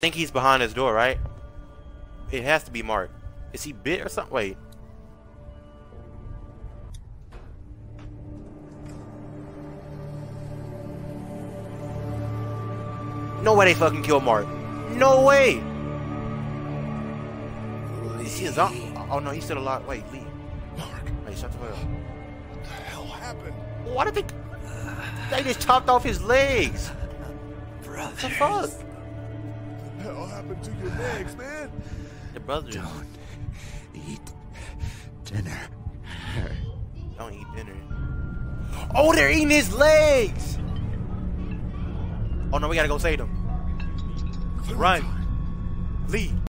think he's behind his door, right? It has to be Mark. Is he bit or something? Wait. No way they fucking killed Mark. No way. Is he a zombie? Oh no, he's still alive. Wait, leave. Mark, Hey, shut the fuck up. what the hell happened? Why did they? They just chopped off his legs. Brother. What the fuck? What the hell happened to your legs, man? The brothers Don't eat dinner. don't eat dinner. Oh, they're eating his legs. Oh no, we gotta go save them. Run, leave.